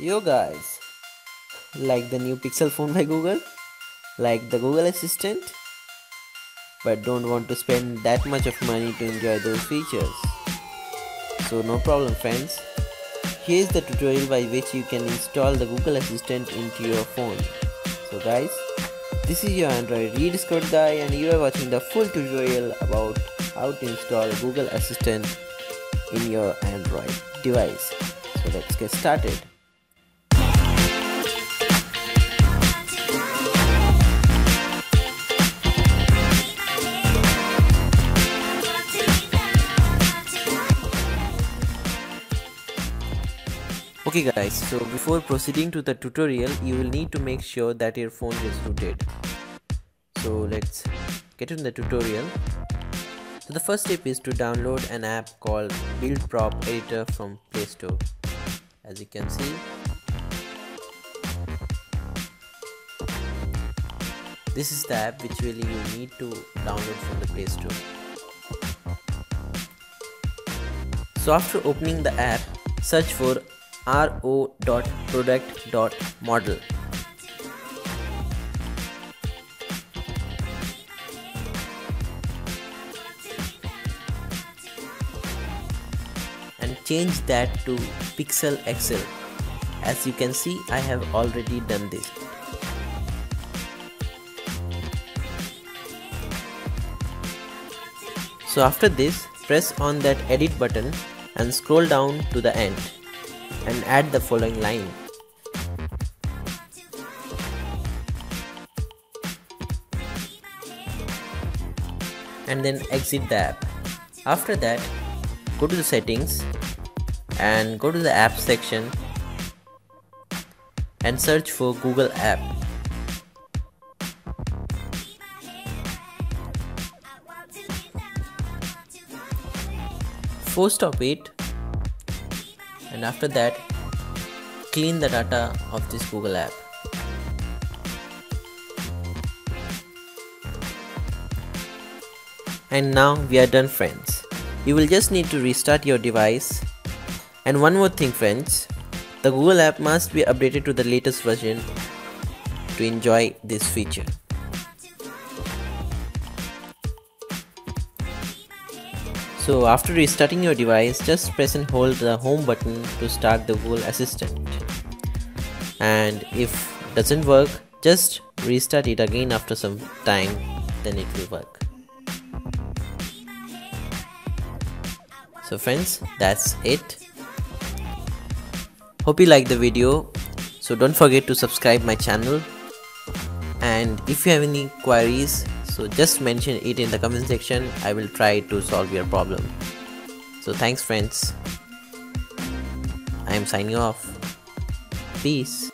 Yo guys, like the new Pixel phone by Google? Like the Google Assistant? But don't want to spend that much of money to enjoy those features. So no problem friends. Here is the tutorial by which you can install the Google Assistant into your phone. So guys, this is your Android rediscovered guy and you are watching the full tutorial about how to install Google Assistant in your Android device. So let's get started. Okay guys, so before proceeding to the tutorial, you will need to make sure that your phone is rooted. So let's get in the tutorial. So the first step is to download an app called Build Prop Editor from Play Store. As you can see, this is the app which really you need to download from the Play Store. So after opening the app, search for ro.product.model. And change that to Pixel XL. As you can see, I have already done this. So after this, press on that edit button and scroll down to the end and add the following line. And then exit the app. After that, go to the settings and go to the app section and search for Google app. Force stop it and after that clean the data of this Google app. And now we are done friends. You will just need to restart your device. And one more thing friends, the Google app must be updated to the latest version to enjoy this feature. So after restarting your device, just press and hold the home button to start the Google Assistant. And if doesn't work, just restart it again after some time, then it will work. So friends, that's it. Hope you like the video. So don't forget to subscribe my channel. And if you have any queries, so just mention it in the comment section. I will try to solve your problem. So thanks friends. I am signing off. Peace